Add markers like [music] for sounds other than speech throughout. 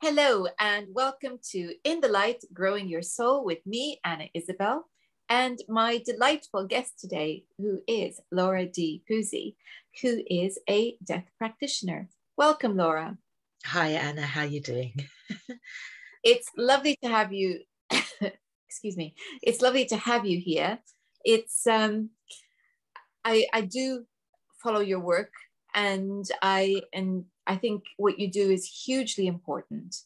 Hello, and welcome to In the Light Growing Your Soul with me, Ana Isabel, and my delightful guest today, who is Laura D. Pusey, who is a death practitioner. Welcome, Laura. Hi, Ana. How are you doing? [laughs] it's lovely to have you. [coughs] excuse me. It's lovely to have you here. It's um, I I do follow your work, and I and I think what you do is hugely important,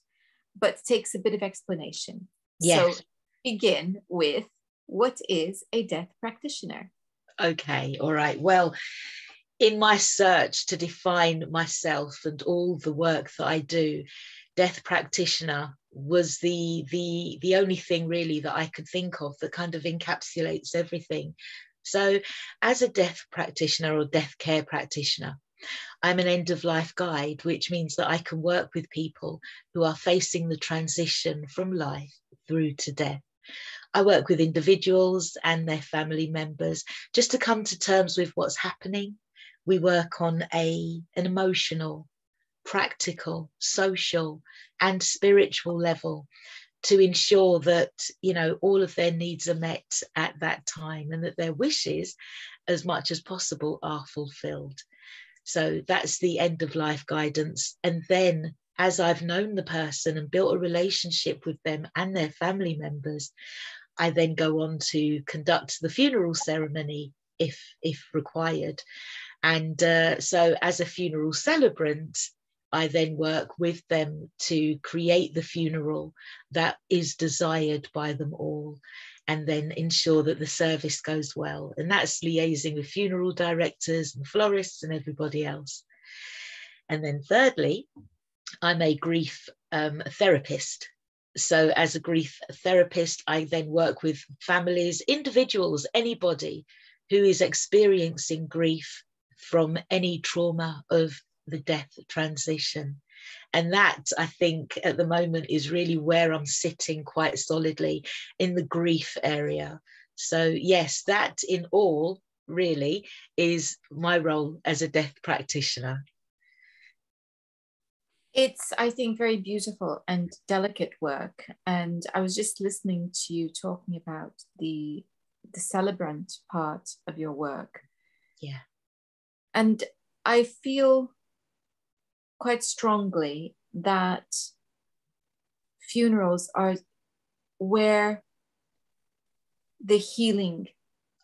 but takes a bit of explanation. Yes. So begin with what is a death practitioner? Okay, all right. Well, in my search to define myself and all the work that I do, death practitioner was the the the only thing really that I could think of that kind of encapsulates everything. So, as a death practitioner or death care practitioner, I'm an end of life guide, which means that I can work with people who are facing the transition from life through to death. I work with individuals and their family members just to come to terms with what's happening. We work on a, an emotional, practical, social, and spiritual level to ensure that you know all of their needs are met at that time and that their wishes as much as possible are fulfilled so that's the end of life guidance. And then as I've known the person and built a relationship with them and their family members, I then go on to conduct the funeral ceremony if if required. And uh, so, as a funeral celebrant, I then work with them to create the funeral that is desired by them all and then ensure that the service goes well. And that's liaising with funeral directors and florists and everybody else. And then, thirdly, I'm a grief um, therapist. So, as a grief therapist, I then work with families, individuals, anybody who is experiencing grief from any trauma of the death transition. And that, I think, at the moment is really where I'm sitting quite solidly in the grief area. So, yes, that in all really is my role as a death practitioner. It's, I think, very beautiful and delicate work. And I was just listening to you talking about the the celebrant part of your work. Yeah. And I feel quite strongly that funerals are where the healing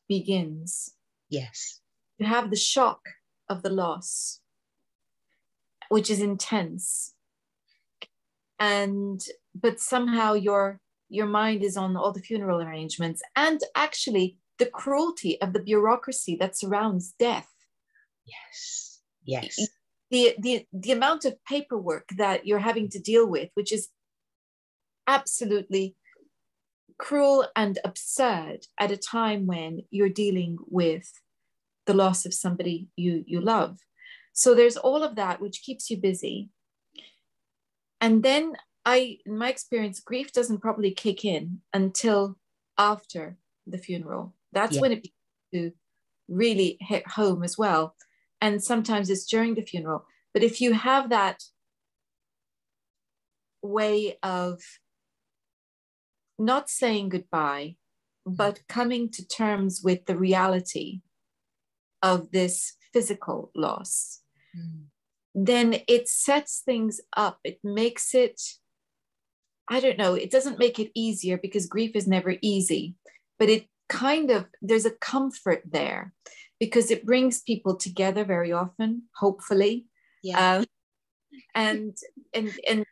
begins. Yes. You have the shock of the loss, which is intense. And but somehow your your mind is on all the funeral arrangements and actually the cruelty of the bureaucracy that surrounds death. Yes. Yes the the the amount of paperwork that you're having to deal with which is absolutely cruel and absurd at a time when you're dealing with the loss of somebody you you love. So there's all of that which keeps you busy. And then i in my experience grief doesn't probably kick in until after the funeral. That's yeah. when it begins to really hit home as well and sometimes it's during the funeral. But if you have that way of not saying goodbye, but coming to terms with the reality of this physical loss, mm. then it sets things up. It makes it, I don't know, it doesn't make it easier because grief is never easy, but it kind of, there's a comfort there because it brings people together very often, hopefully. Yeah. Um, and and and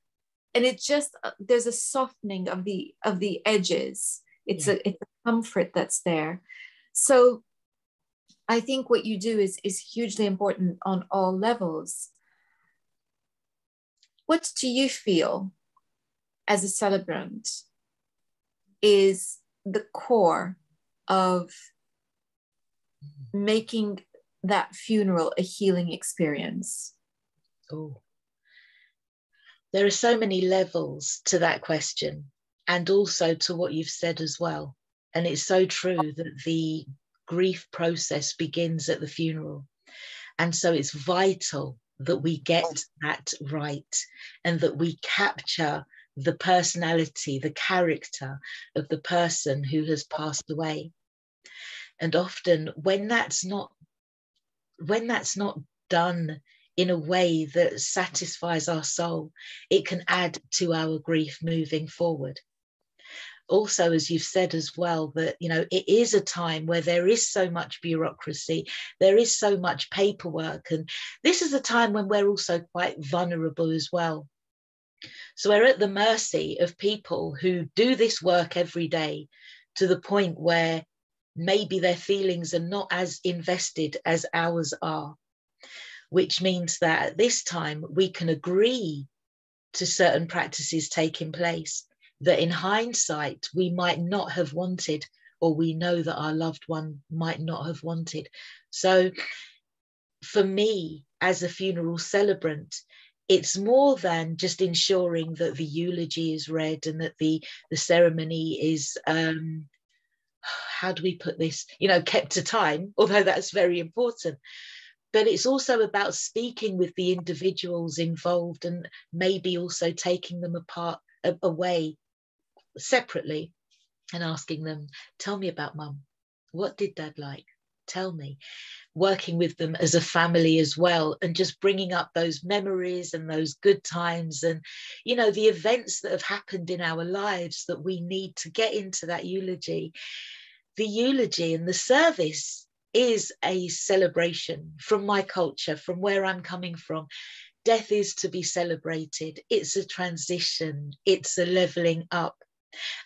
and it just uh, there's a softening of the of the edges. It's yeah. a it's a comfort that's there. So I think what you do is is hugely important on all levels. What do you feel as a celebrant is the core of making that funeral a healing experience? Oh, there are so many levels to that question, and also to what you've said as well. And it's so true that the grief process begins at the funeral. And so it's vital that we get that right and that we capture the personality, the character of the person who has passed away. And often when that's not when that's not done in a way that satisfies our soul, it can add to our grief moving forward. Also as you've said as well that you know it is a time where there is so much bureaucracy there is so much paperwork and this is a time when we're also quite vulnerable as well. So we're at the mercy of people who do this work every day to the point where maybe their feelings are not as invested as ours are which means that at this time we can agree to certain practices taking place that in hindsight we might not have wanted or we know that our loved one might not have wanted. So for me, as a funeral celebrant, it's more than just ensuring that the eulogy is read and that the, the ceremony is um, how do we put this you know kept to time although that's very important but it's also about speaking with the individuals involved and maybe also taking them apart away separately and asking them, tell me about mum. What did dad like? Tell me. Working with them as a family as well, and just bringing up those memories and those good times and, you know, the events that have happened in our lives that we need to get into that eulogy. The eulogy and the service is a celebration from my culture, from where I'm coming from. Death is to be celebrated. It's a transition, it's a leveling up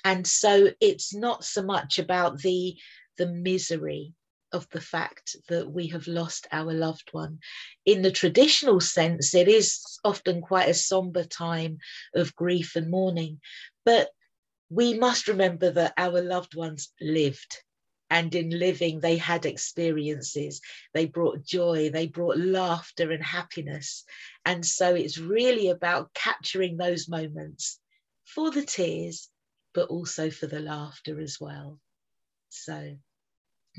and so it's not so much about the the misery of the fact that we have lost our loved one. In the traditional sense, it is often quite a somber time of grief and mourning, but we must remember that our loved ones lived. And in living, they had experiences. They brought joy, they brought laughter and happiness. And so it's really about capturing those moments for the tears but also for the laughter as well. So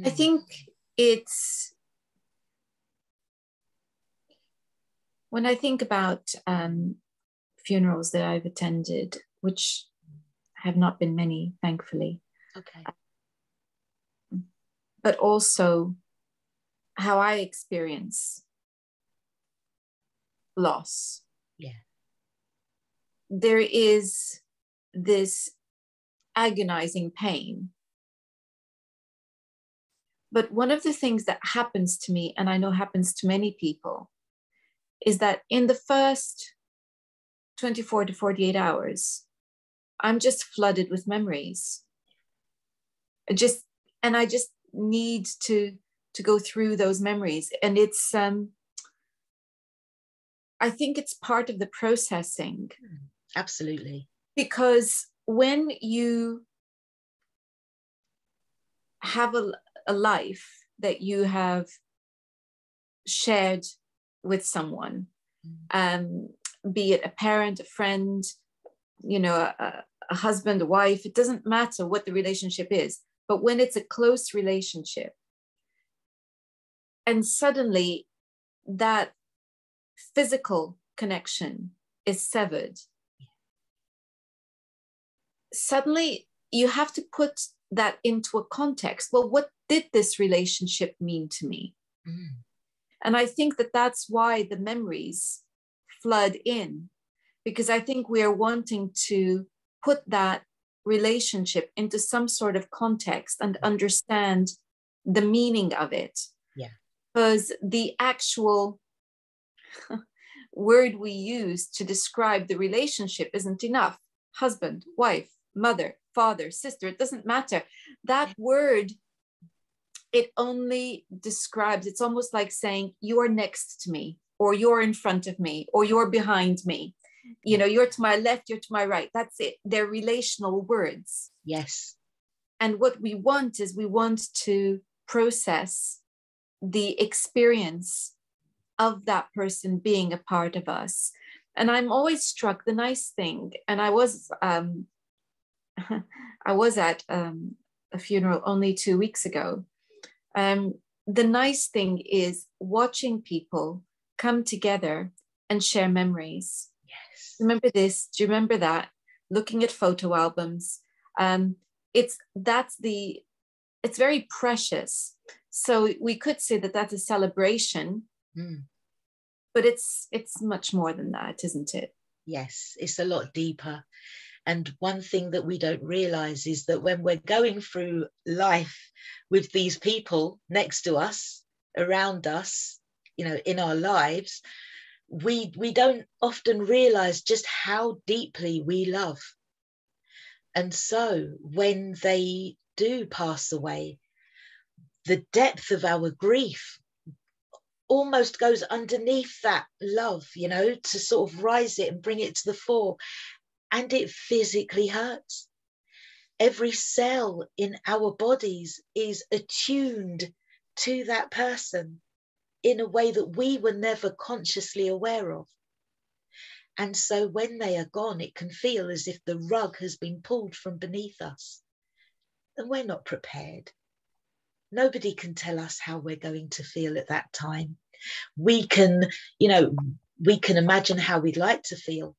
I hmm. think it's when I think about um, funerals that I've attended, which have not been many, thankfully. Okay. But also how I experience loss. Yeah. There is this agonizing pain. But one of the things that happens to me, and I know happens to many people, is that in the first 24 to 48 hours, I'm just flooded with memories. I just and I just need to to go through those memories. And it's um I think it's part of the processing. Absolutely. Because when you have a, a life that you have shared with someone, um, be it a parent, a friend, you know, a, a husband, a wife, it doesn't matter what the relationship is. But when it's a close relationship, and suddenly that physical connection is severed, suddenly you have to put that into a context. Well, what did this relationship mean to me? Mm. And I think that that's why the memories flood in, because I think we are wanting to put that relationship into some sort of context and understand the meaning of it. Yeah. Because the actual [laughs] word we use to describe the relationship isn't enough. Husband, wife, mother, father, sister, it doesn't matter. That word, it only describes, it's almost like saying, you are next to me, or you're in front of me, or you're behind me. You know, you're to my left, you're to my right. That's it. They're relational words. Yes. And what we want is we want to process the experience of that person being a part of us. And I'm always struck the nice thing, and I was um, [laughs] I was at um, a funeral only two weeks ago. Um, the nice thing is watching people come together and share memories. Yes. Remember this? Do you remember that? Looking at photo albums. Um, it's that's the it's very precious. So we could say that that's a celebration, Mm. but it's it's much more than that, isn't it? Yes, it's a lot deeper. And one thing that we don't realize is that when we're going through life with these people next to us, around us, you know, in our lives, we we don't often realize just how deeply we love. And so when they do pass away, the depth of our grief almost goes underneath that love, you know, to sort of rise it and bring it to the fore. And it physically hurts. Every cell in our bodies is attuned to that person in a way that we were never consciously aware of. And so when they are gone, it can feel as if the rug has been pulled from beneath us. And we're not prepared. Nobody can tell us how we're going to feel at that time. We can, you know, we can imagine how we'd like to feel,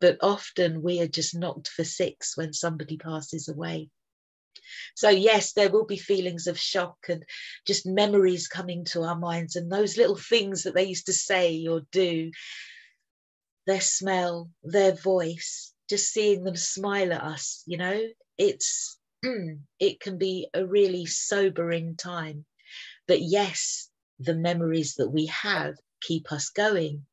but often we are just knocked for six when somebody passes away. So, yes, there will be feelings of shock and just memories coming to our minds, and those little things that they used to say or do their smell, their voice, just seeing them smile at us, you know, it's mm, it can be a really sobering time. But yes, the memories that we have keep us going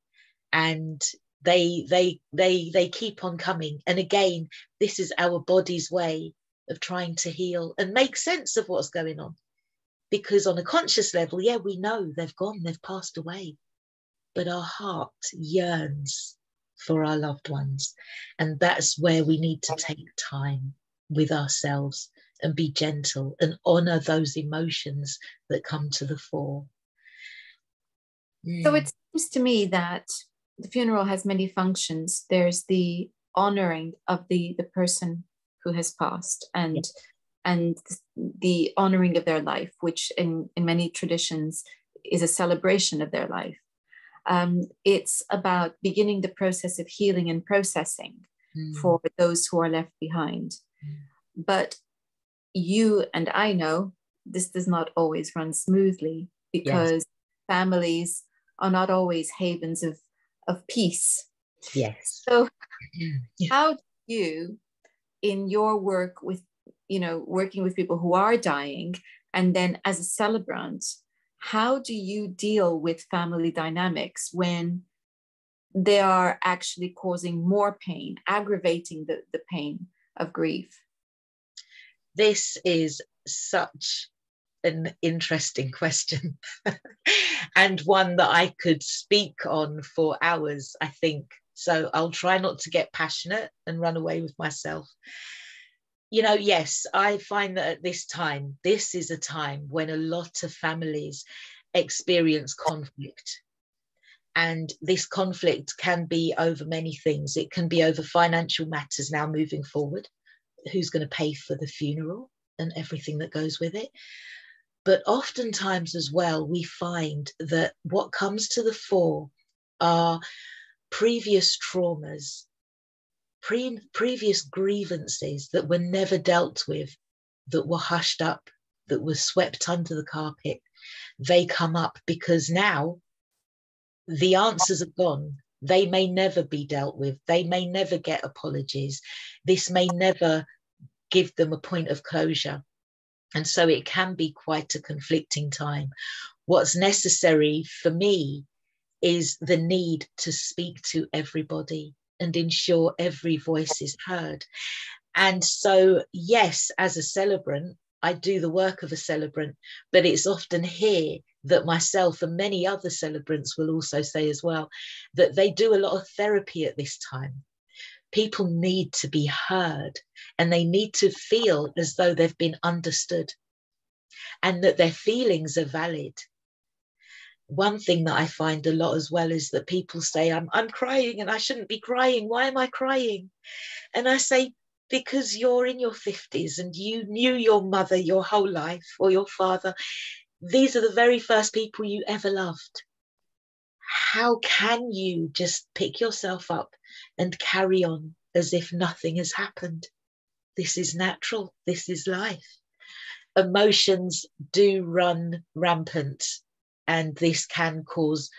and they they they they keep on coming. And again this is our body's way of trying to heal and make sense of what's going on. Because on a conscious level yeah we know they've gone they've passed away. But our heart yearns for our loved ones. And that's where we need to take time with ourselves and be gentle and honor those emotions that come to the fore. So hmm. it seems to me that the funeral has many functions. There's the honoring of the the person who has passed and yes. and the honoring of their life, which in, in many traditions is a celebration of their life. Um, it's about beginning the process of healing and processing mm. for those who are left behind. Mm. But you and I know this does not always run smoothly because yes. families are not always havens of, of peace. Yes. So how do you in your work with you know working with people who are dying and then as a celebrant how do you deal with family dynamics when they are actually causing more pain aggravating the, the pain of grief this is such an interesting question [laughs] and one that I could speak on for hours, I think. So I'll try not to get passionate and run away with myself. You know, yes, I find that at this time, this is a time when a lot of families experience conflict. And this conflict can be over many things. It can be over financial matters now moving forward who's going to pay for the funeral and everything that goes with it. But oftentimes, as well, we find that what comes to the fore are previous traumas, pre- previous grievances that were never dealt with, that were hushed up, that were swept under the carpet. They come up because now the answers are gone. They may never be dealt with. They may never get apologies. This may never give them a point of closure. And so it can be quite a conflicting time. What's necessary for me is the need to speak to everybody and ensure every voice is heard. And so, yes, as a celebrant, I do the work of a celebrant, but it's often here that myself and many other celebrants will also say as well that they do a lot of therapy at this time people need to be heard and they need to feel as though they've been understood and that their feelings are valid. One thing that I find a lot as well is that people say, I'm, I'm crying and I shouldn't be crying. Why am I crying? And I say, because you're in your 50s and you knew your mother your whole life or your father. These are the very first people you ever loved. How can you just pick yourself up and carry on as if nothing has happened? This is natural, this is life. Emotions do run rampant, and this can cause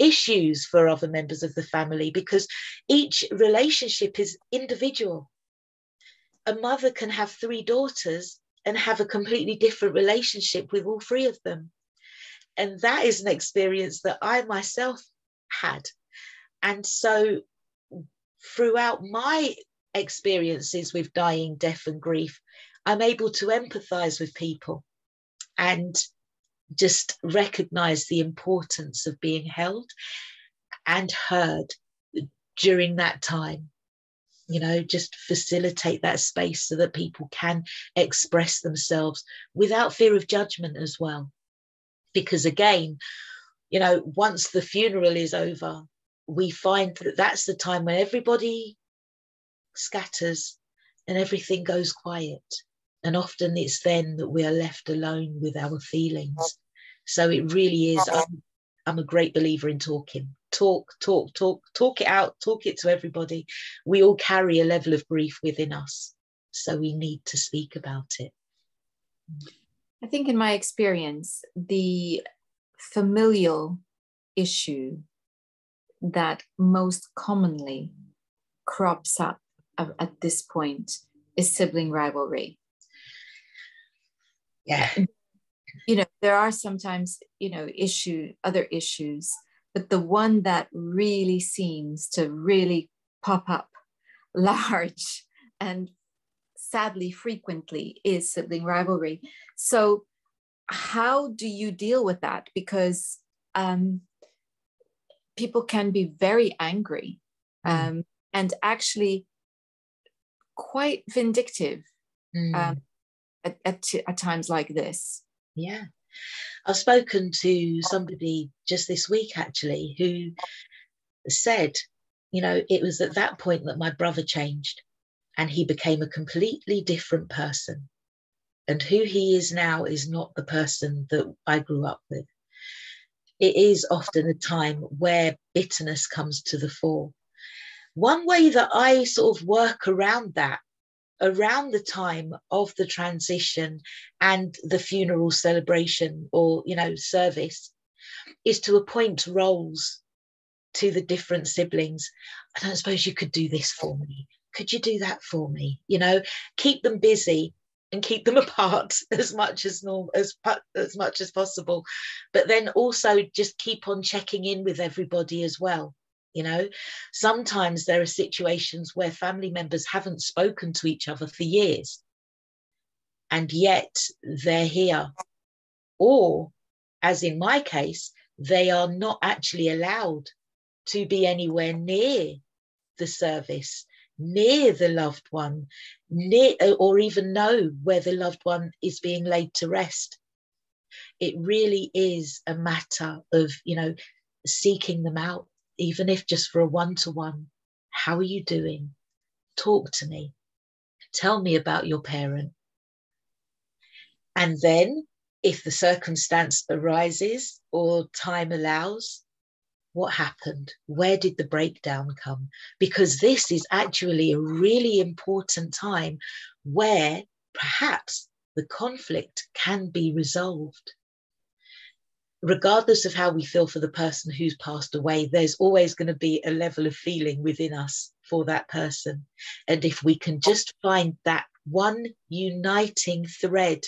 issues for other members of the family because each relationship is individual. A mother can have three daughters and have a completely different relationship with all three of them. And that is an experience that I myself had. And so, throughout my experiences with dying, death, and grief, I'm able to empathize with people and just recognize the importance of being held and heard during that time you know just facilitate that space so that people can express themselves without fear of judgment as well because again you know once the funeral is over we find that that's the time when everybody scatters and everything goes quiet and often it's then that we are left alone with our feelings. So it really is. I'm, I'm a great believer in talking. Talk, talk, talk, talk it out, talk it to everybody. We all carry a level of grief within us. So we need to speak about it. I think, in my experience, the familial issue that most commonly crops up at this point is sibling rivalry. Yeah. You know there are sometimes you know issue other issues but the one that really seems to really pop up [laughs] large and sadly frequently is sibling rivalry so how do you deal with that because um, people can be very angry mm. um, and actually quite vindictive mm. um, at, at, at times like this. Yeah. I've spoken to somebody just this week actually who said, you know, it was at that point that my brother changed and he became a completely different person. And who he is now is not the person that I grew up with. It is often a time where bitterness comes to the fore. One way that I sort of work around that around the time of the transition and the funeral celebration or you know service is to appoint roles to the different siblings i don't suppose you could do this for me could you do that for me? You know keep them busy and keep them [laughs] apart as much as as as much as possible. But then also just keep on checking in with everybody as well you know? Sometimes there are situations where family members haven't spoken to each other for years and yet they're here. Or as in my case they are not actually allowed to be anywhere near the service near the loved one near or even know where the loved one is being laid to rest it really is a matter of you know seeking them out even if just for a one to one. How are you doing? Talk to me. Tell me about your parent. And then, if the circumstance arises or time allows, what happened? Where did the breakdown come? Because this is actually a really important time where perhaps the conflict can be resolved regardless of how we feel for the person who's passed away, there's always going to be a level of feeling within us for that person. And if we can just find that one uniting thread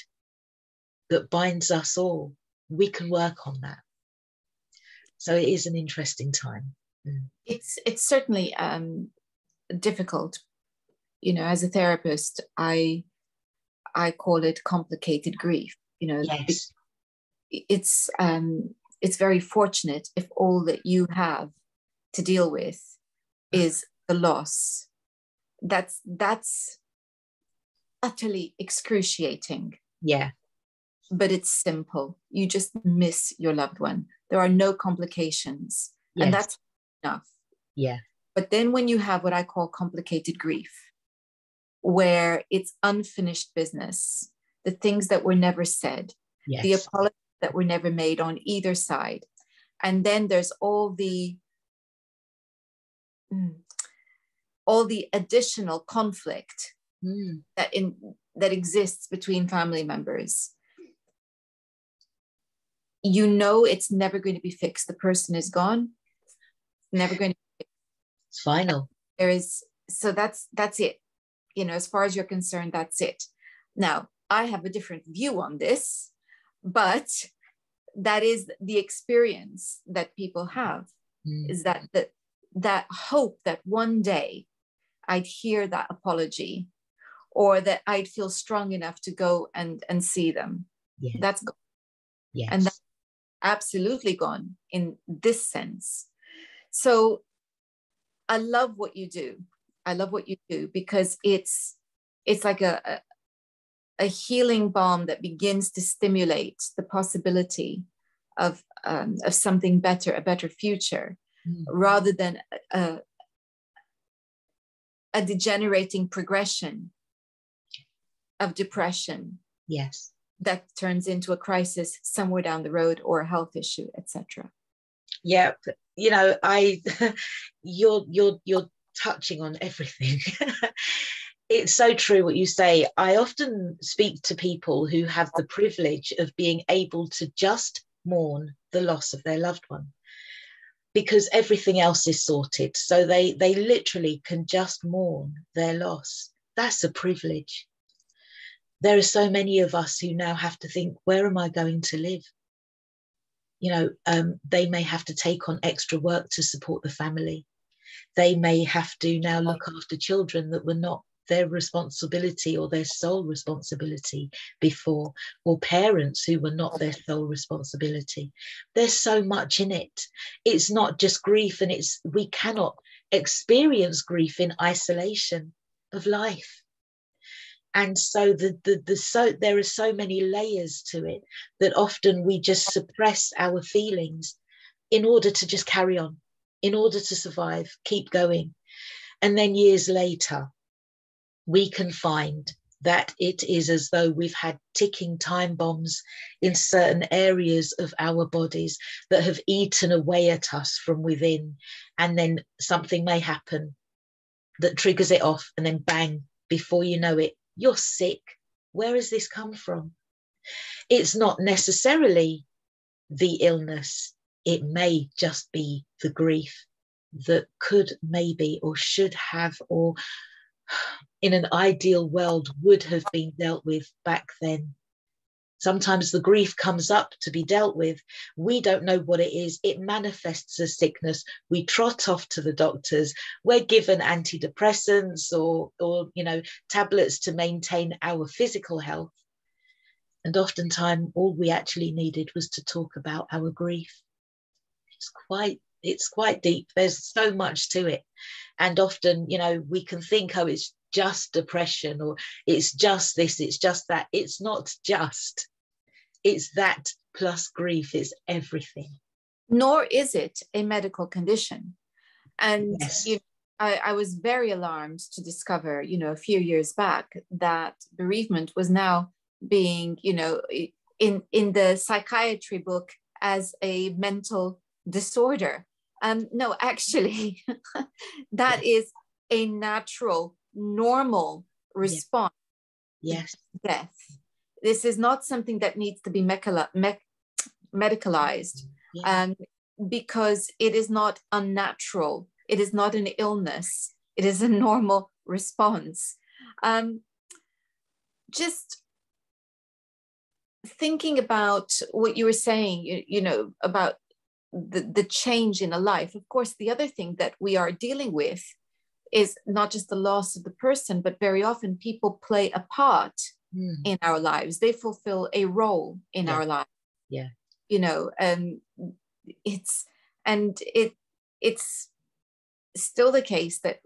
that binds us all, we can work on that. So it is an interesting time. Mm. It's it's certainly um, difficult. You know, as a therapist, I I call it complicated grief. You know, yes it's um, it's very fortunate if all that you have to deal with is the loss. That's that's utterly excruciating. Yeah. But it's simple. You just miss your loved one. There are no complications. Yes. And that's enough. Yeah. But then when you have what I call complicated grief, where it's unfinished business, the things that were never said, yes. the apologies that were never made on either side. and then there's all the mm, all the additional conflict Mm. that in that exists between family members you know it's never going to be fixed the person is gone never going to be It's final. there is so that's that's it you know as far as you're concerned that's it now i have a different view on this but that is the experience that people have Mm. is that that that hope that one day i'd hear that apology or that i'd feel strong enough to go and and see them Yeah. that's gone Yes. and that's absolutely gone in this sense so i love what you do i love what you do because it's it's like a, a a healing balm that begins to stimulate the possibility of um, of something better a better future Mm. rather than a, a degenerating progression of depression yes. That turns into a crisis somewhere down the road or a health issue etc yeah you know i [laughs] you're you're you're touching on everything. [laughs] It's so true what you say. I often speak to people who have the privilege of being able to just mourn the loss of their loved one because everything else is sorted. So they they literally can just mourn their loss. That's a privilege there are so many of us who now have to think where am i going to live? You know um, they may have to take on extra work to support the family. They may have to now look after children that were not their responsibility or their sole responsibility before or parents who were not their sole responsibility. There's so much in it. It's not just grief and it's we cannot experience grief in isolation of life and so the, the the so there are so many layers to it that often we just suppress our feelings in order to just carry on in order to survive keep going. And then years later we can find that it is as though we've had ticking time bombs in certain areas of our bodies that have eaten away at us from within. And then something may happen that triggers it off and then bang before you know it you're sick. Where has this come from? It's not necessarily the illness, it may just be the grief that could maybe or should have, or [sighs] in an ideal world would have been dealt with back then. Sometimes the grief comes up to be dealt with. We don't know what it is. It manifests as sickness. We trot off to the doctors. We're given antidepressants or, or you know, tablets to maintain our physical health. And oftentimes, all we actually needed was to talk about our grief. It's quite it's quite deep. There's so much to it, and often, you know, we can think, oh, it's just depression or it's just this, it's just that. It's not just it's that plus grief is everything. Nor is it a medical condition. And Yes. you I, I was very alarmed to discover you know a few years back that bereavement was now being you know in in the psychiatry book as a mental disorder. Um no [laughs] actually that is a natural normal response yes. to death this is not something that needs to be medicalized um, because it is not unnatural. It is not an illness. It is a [laughs] normal response. Um, just thinking about what you were saying, you, you know, about the, the change in a life. Of course, the other thing that we are dealing with is not just the loss of the person, but very often people play a part Mm, in our lives. They fulfill a role in Yeah. our lives. Yeah. You know, um, it's and it it's still the case that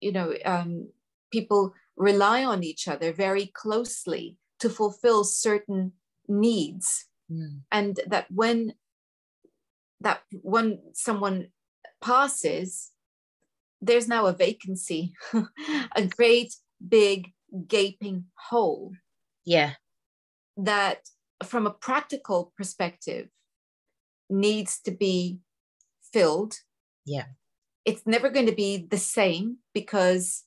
you know um, people rely on each other very closely to fulfill certain needs, mm, and that when that when someone passes, there's now a vacancy, [laughs] a great big gaping hole yeah that from a practical perspective needs to be filled. Yeah. It's never going to be the same because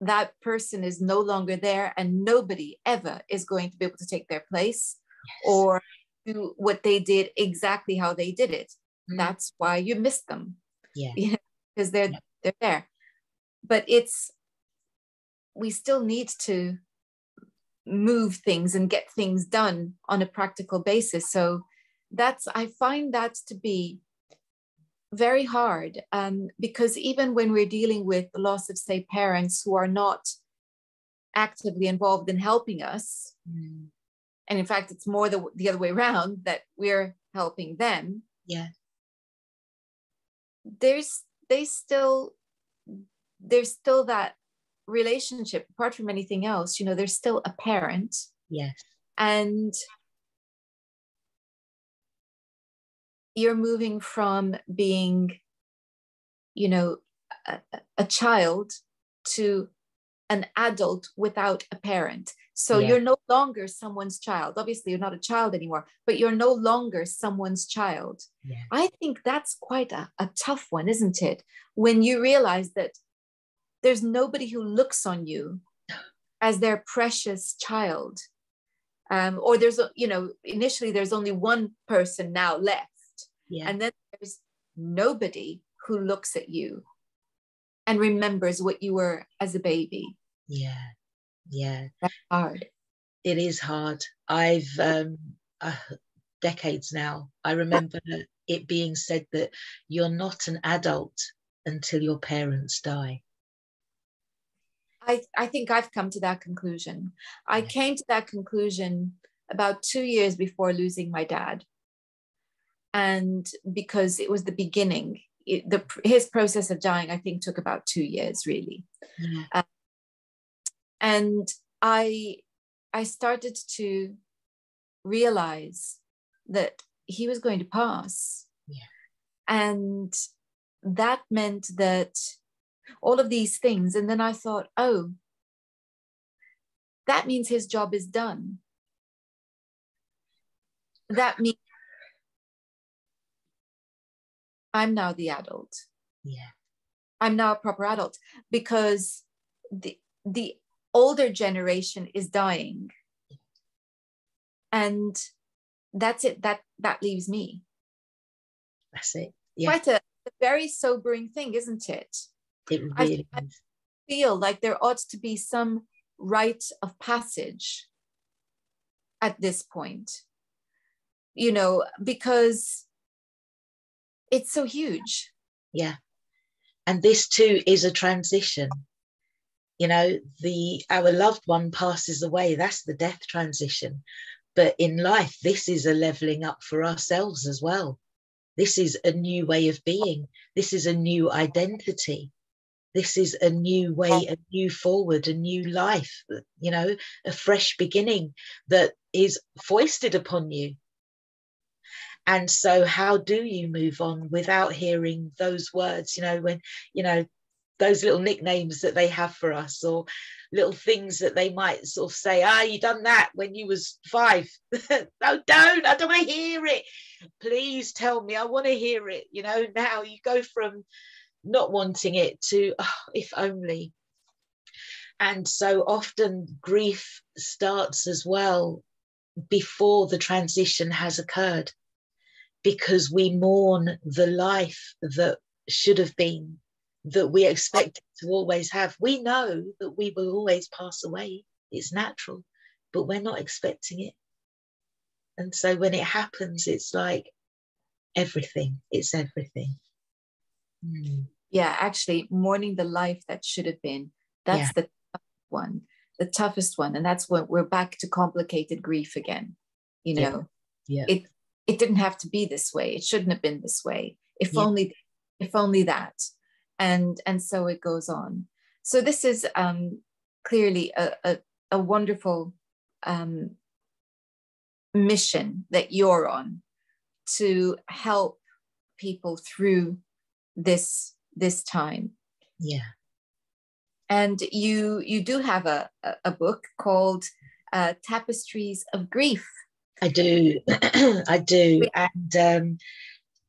that person is no longer there and nobody ever is going to be able to take their place yes. or do what they did exactly how they did it. Mm. That's why you miss them. Yeah. [laughs] Because they're yeah. they're there. But it's we still need to move things and get things done on a practical basis. So that's I find that to be very hard um, because even when we're dealing with the loss of say parents who are not actively involved in helping us mm. and in fact it's more the, the other way around that we're helping them yeah there's they still there's still that relationship apart from anything else you know there's still a parent. Yes. And you're moving from being you know a, a child to an adult without a parent. So yeah. you're no longer someone's child. Obviously you're not a child anymore but you're no longer someone's child. Yeah. i think that's quite a, a tough one isn't it? When you realize that there's nobody who looks on you as their precious child. Um, or there's you know initially there's only one person now left. Yeah. and then there's nobody who looks at you and remembers what you were as a baby. Yeah. Yeah. That's hard. It is hard. I've um uh, decades now i remember it being said that you're not an adult until your parents die I, I think I've come to that conclusion. I came to that conclusion about two years before losing my dad. And because it was the beginning, it, the, his process of dying, I think, took about two years, really. Uh, and I, I started to realize that he was going to pass. Yeah. And that meant that all of these things. And then I thought, oh, that means his job is done. That means I'm now the adult. Yeah. I'm now a proper adult because the the older generation is dying. And that's it. That that leaves me. That's it. Yeah. Quite a, a very sobering thing, isn't it? It really I, I feel like there ought to be some rite of passage at this point, you know, because it's so huge. Yeah. And this too is a transition. You know, the our loved one passes away. That's the death transition. But in life, this is a leveling up for ourselves as well. This is a new way of being. This is a new identity this is a new way a new forward a new life you know a fresh beginning that is foisted upon you. And so how do you move on without hearing those words you know when you know those little nicknames that they have for us or little things that they might sort of say ah you done that when you was five. [laughs] No don't i don't want to hear it. Please tell me i want to hear it you know now you go from not wanting it to oh, if only. And so often grief starts as well before the transition has occurred because we mourn the life that should have been that we expected to always have. We know that we will always pass away. It's natural but we're not expecting it. And so when it happens it's like everything it's everything Mm. Yeah, actually, mourning the life that should have been. That's yeah. the one, the toughest one, and that's when we're back to complicated grief again. You know, yeah. yeah. it it didn't have to be this way. It shouldn't have been this way. If yeah. only, if only that, and and so it goes on. So this is um, clearly a, a, a wonderful um, mission that you're on to help people through this this time. Yeah. And you you do have a a book called uh, tapestries of grief. I do. [clears throat] I do. And um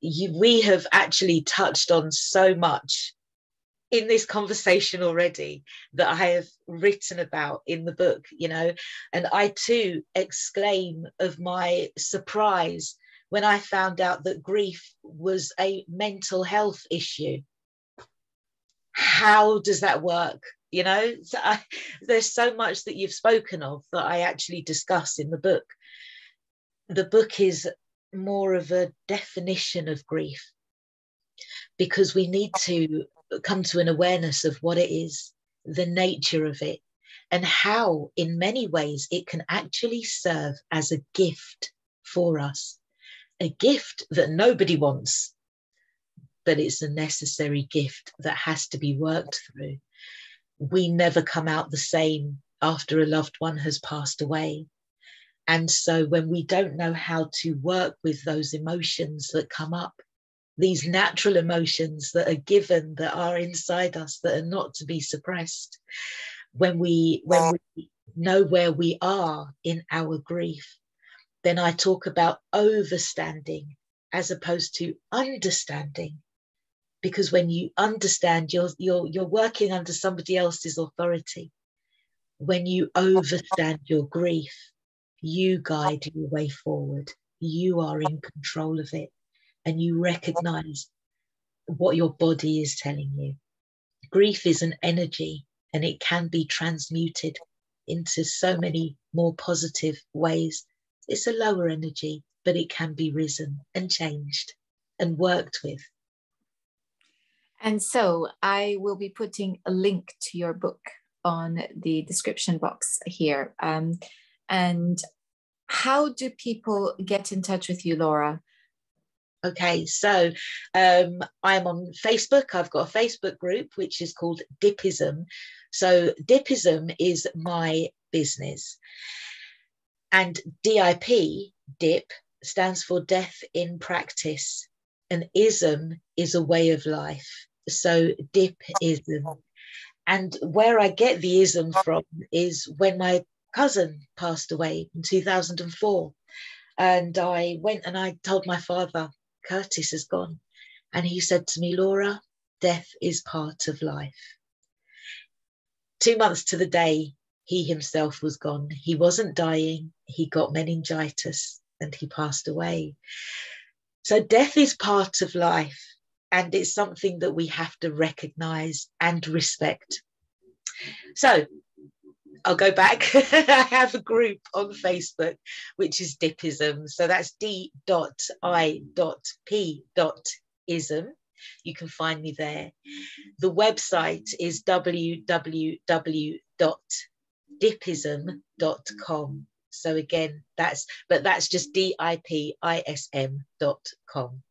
you, we have actually touched on so much in this conversation already that I have written about in the book, you know, and I too exclaim of my surprise when I found out that grief was a mental health issue. How does that work? You know, so I, there's so much that you've spoken of that I actually discuss in the book. The book is more of a definition of grief because we need to come to an awareness of what it is, the nature of it, and how, in many ways, it can actually serve as a gift for us. A gift that nobody wants, but it's a necessary gift that has to be worked through. We never come out the same after a loved one has passed away. And so, when we don't know how to work with those emotions that come up, these natural emotions that are given, that are inside us, that are not to be suppressed, when we when oh. we know where we are in our grief, then I talk about overstanding as opposed to understanding. Because when you understand, you're, you're, you're working under somebody else's authority. When you overstand your grief, you guide your way forward. You are in control of it and you recognize what your body is telling you. Grief is an energy and it can be transmuted into so many more positive ways. It's a lower energy, but it can be risen and changed and worked with. And so I will be putting a link to your book on the description box here. Um, and how do people get in touch with you, Laura? Okay, so um, I'm on Facebook. I've got a Facebook group which is called Dipism. So Dipism is my business. And DIP, DIP, stands for Death in Practice. And ism is a way of life. So Dipism. And where I get the ism from is when my cousin passed away in 2004. And I went and I told my father, Curtis has gone. And he said to me, Laura, death is part of life. Two months to the day, he himself was gone. He wasn't dying, he got meningitis and he passed away. So, death is part of life, and it's something that we have to recognize and respect. So, I'll go back. [laughs] I have a group on Facebook, which is Dipism. So that's D dot I dot P dot ism. You can find me there. The website is www.dipism.com. So again, that's but that's just D-I-P-I-S-M dot com.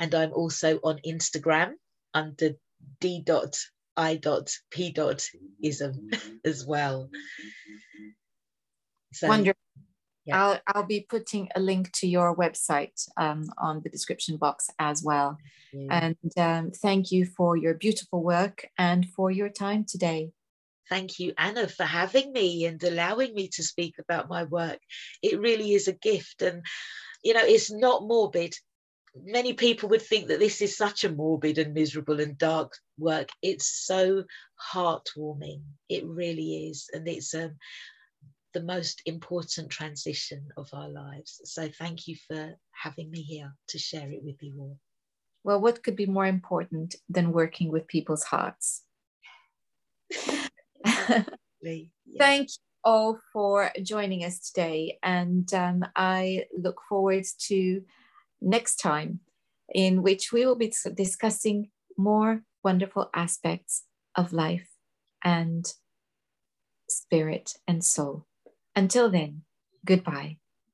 And I'm also on Instagram under D dot I dot P dot ism [laughs] as well. So, Wonderful. Yeah. I'll, I'll be putting a link to your website um, on the description box as well. And um, thank you for your beautiful work and for your time today. Thank you, Ana, for having me and allowing me to speak about my work. It really is a gift. And, you know, it's not morbid many people would think that this is such a morbid and miserable and dark work. It's so heartwarming. It really is. And it's um, the most important transition of our lives. So thank you for having me here to share it with you all. Well, what could be more important than working with people's hearts? [laughs] [laughs] yeah. Thank you all for joining us today. And um, I look forward to next time, in which we will be discussing more wonderful aspects of life and spirit and soul. Until then, goodbye.